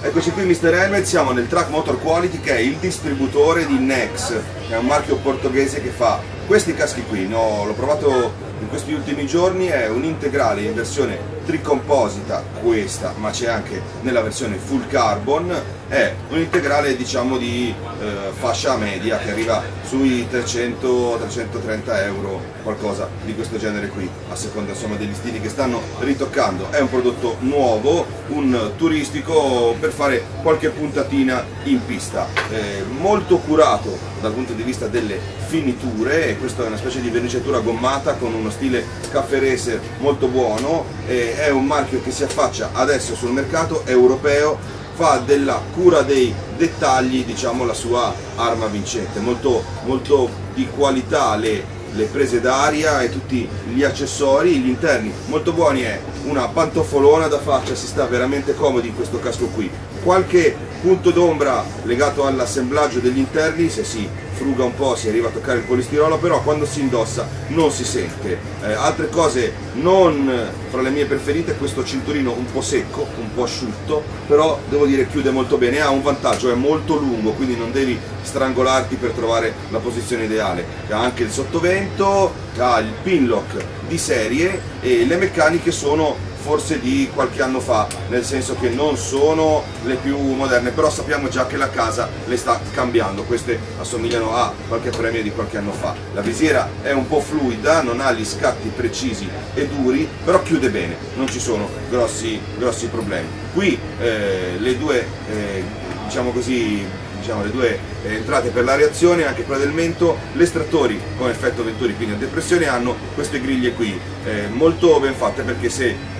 Eccoci qui Mr. Helmet, siamo nel Track Motor Quality che è il distributore di Nex, è un marchio portoghese che fa questi caschi qui, no, l'ho provato in questi ultimi giorni, è un integrale in versione tricomposita questa, ma c'è anche nella versione full carbon, è un integrale diciamo di eh, fascia media che arriva sui 300-330 euro, qualcosa di questo genere qui, a seconda insomma degli stili che stanno ritoccando. È un prodotto nuovo, un turistico per fare qualche puntatina in pista, eh, molto curato dal punto di vista delle finiture, e questa è una specie di verniciatura gommata con uno stile caffè racer molto buono, eh, è un marchio che si affaccia adesso sul mercato europeo, fa della cura dei dettagli diciamo la sua arma vincente, molto, molto di qualità le, le prese d'aria e tutti gli accessori, gli interni. Molto buoni, è una pantofolona da faccia, si sta veramente comodi in questo casco qui. Qualche punto d'ombra legato all'assemblaggio degli interni, se si fruga un po', si arriva a toccare il polistirolo, però quando si indossa non si sente. Eh, altre cose non fra le mie preferite, questo cinturino un po' secco, un po' asciutto, però devo dire chiude molto bene, ha un vantaggio, è molto lungo, quindi non devi strangolarti per trovare la posizione ideale. Ha anche il sottovento, ha il pin lock di serie e le meccaniche sono forse di qualche anno fa, nel senso che non sono le più moderne, però sappiamo già che la casa le sta cambiando, queste assomigliano a qualche premio di qualche anno fa. La visiera è un po' fluida, non ha gli scatti precisi e duri, però chiude bene, non ci sono grossi, grossi problemi. Qui eh, le due, eh, diciamo così, diciamo, le due eh, entrate per la reazione, anche quella del mento, le estrattori con effetto Venturi, quindi a depressione, hanno queste griglie qui, eh, molto ben fatte perché se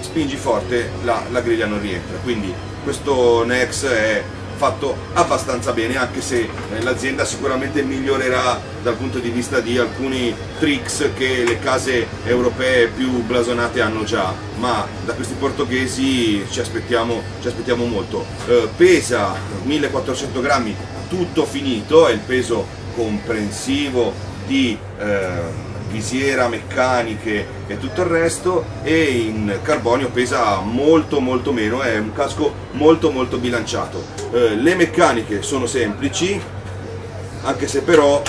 spingi forte la, la griglia non rientra. Quindi questo Nex è fatto abbastanza bene anche se eh, l'azienda sicuramente migliorerà dal punto di vista di alcuni tricks che le case europee più blasonate hanno già. Ma da questi portoghesi ci aspettiamo, ci aspettiamo molto. Eh, pesa 1400 grammi tutto finito è il peso comprensivo di eh, visiera, meccaniche e tutto il resto e in carbonio pesa molto molto meno, è un casco molto molto bilanciato. Eh, le meccaniche sono semplici, anche se però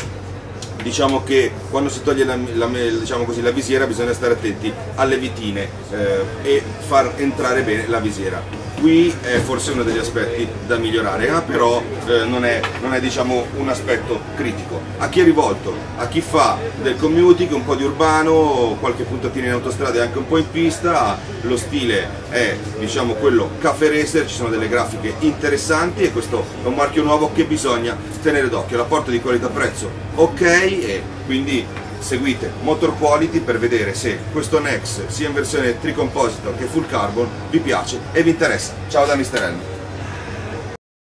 diciamo che quando si toglie la, la, diciamo così, la visiera bisogna stare attenti alle vitine eh, e far entrare bene la visiera qui è forse uno degli aspetti da migliorare, ma però eh, non è, non è diciamo, un aspetto critico. A chi è rivolto? A chi fa del commuting, un po' di urbano, qualche puntatina in autostrada e anche un po' in pista, lo stile è diciamo, quello caffè racer, ci sono delle grafiche interessanti e questo è un marchio nuovo che bisogna tenere d'occhio. Rapporto di qualità-prezzo ok e quindi seguite Motor Quality per vedere se questo Nex sia in versione tricomposito che full carbon vi piace e vi interessa. Ciao da Mr. Helmet.